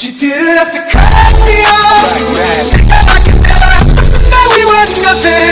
She didn't have to cut me off. Like that. I could never happened, we were nothing.